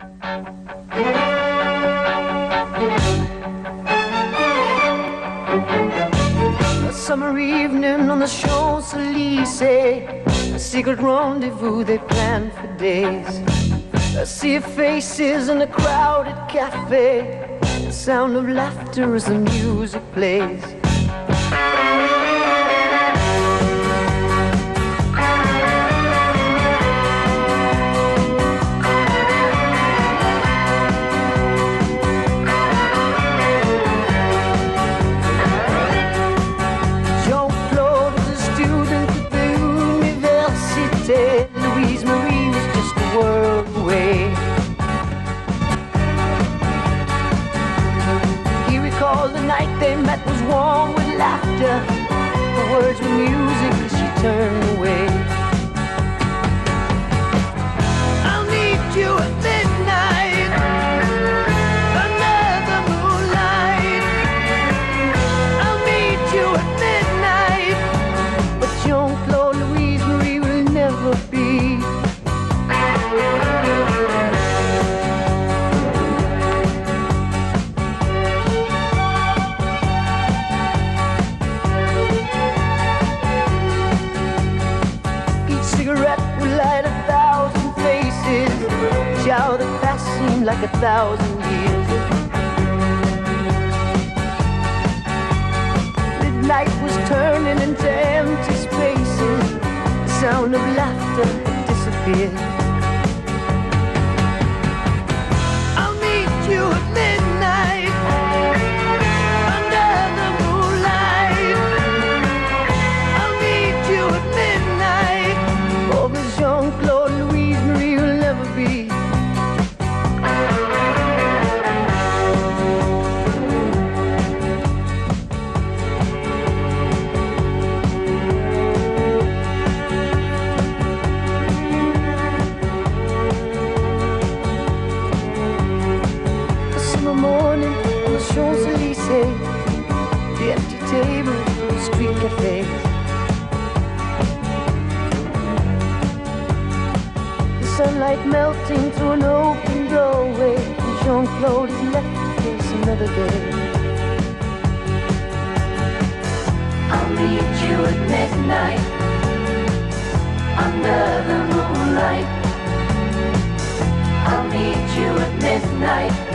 A summer evening on the Champs-Élysées. A secret rendezvous they planned for days. I see faces in a crowded cafe. The sound of laughter as the music plays they met was warm with laughter. The words were music as she turned away. I'll meet you at midnight. The moonlight. I'll meet you at midnight. But Jean-Claude Shower the past seemed like a thousand years Midnight was turning into empty spaces. The sound of laughter disappeared sunlight melting through an open doorway. And Jean-Claude is left to face another day. I'll meet you at midnight under the moonlight. I'll meet you at midnight